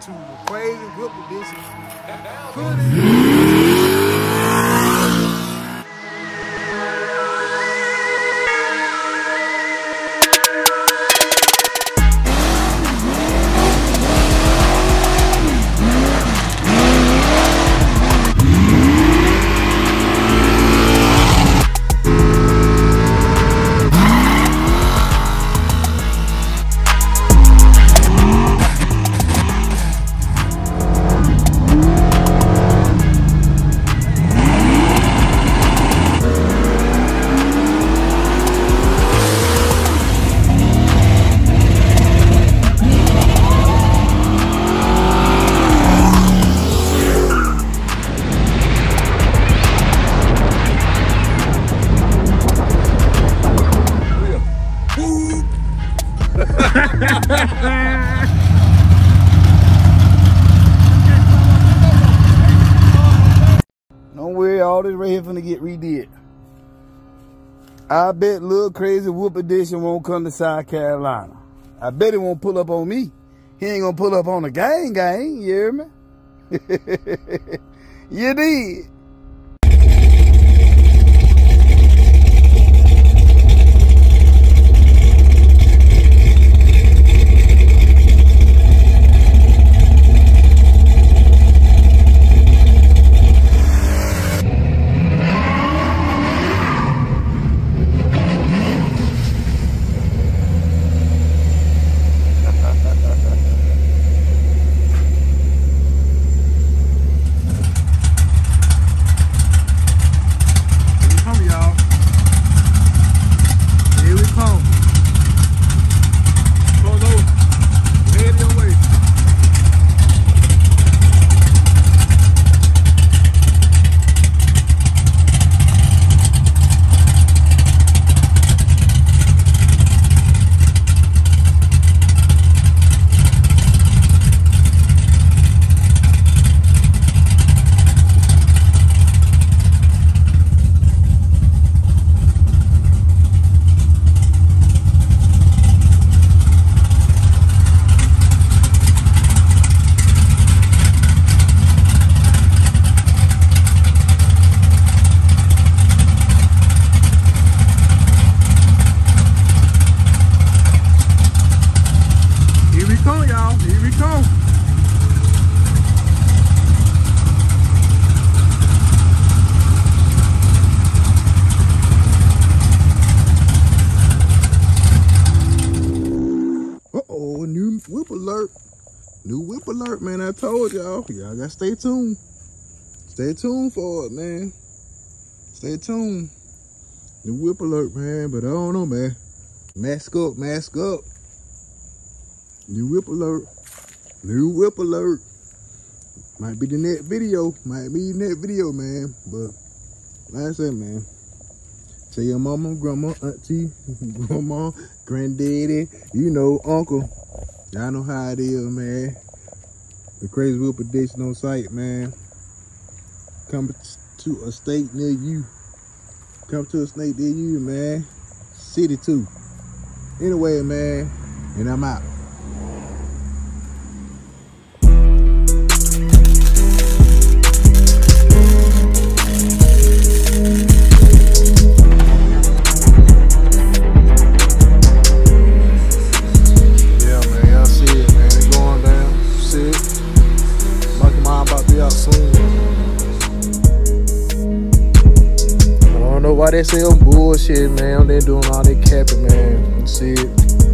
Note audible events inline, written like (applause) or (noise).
to the Crazy Whip Addiction. Put all this right here finna get redid. I bet Lil Crazy Whoop Addiction won't come to South Carolina. I bet he won't pull up on me. He ain't gonna pull up on the gang gang, you hear me? (laughs) you did. Here we come, y'all. Here we come. Close over. Head your way. Come, y'all. Here we come. Uh-oh, new whip alert. New whip alert, man. I told y'all. Y'all gotta stay tuned. Stay tuned for it, man. Stay tuned. New whip alert, man. But I don't know, man. Mask up, mask up. New whip alert. New whip alert. Might be the next video. Might be the next video, man. But like I said, man. Tell your mama, grandma, auntie, (laughs) grandma, granddaddy, you know, uncle. Y'all know how it is, man. The Crazy Whip Addiction on site, man. Come to a state near you. Come to a state near you, man. City too. Anyway, man. And I'm out. They say I'm bullshit, man. They doing all they capping, man. You see it.